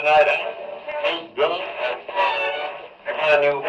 Snyder. Bill. I knew.